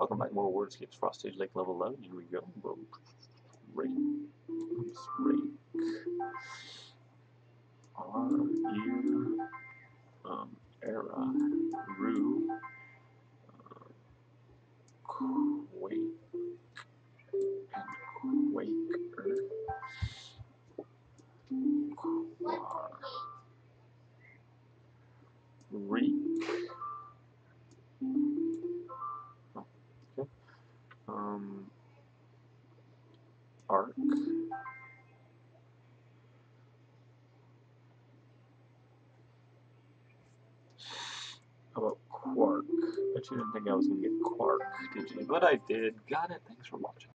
Welcome back, more words Wordscapes Frost Stage Lake level 11. Here we go. Whoa. Rake. Oops, rake. R, ear, um, era, rue, uh, quake, and quaker, quar, reek. Um, arc. How about quark? Bet you didn't think I was gonna get quark, did you? But I did. Got it. Thanks for watching.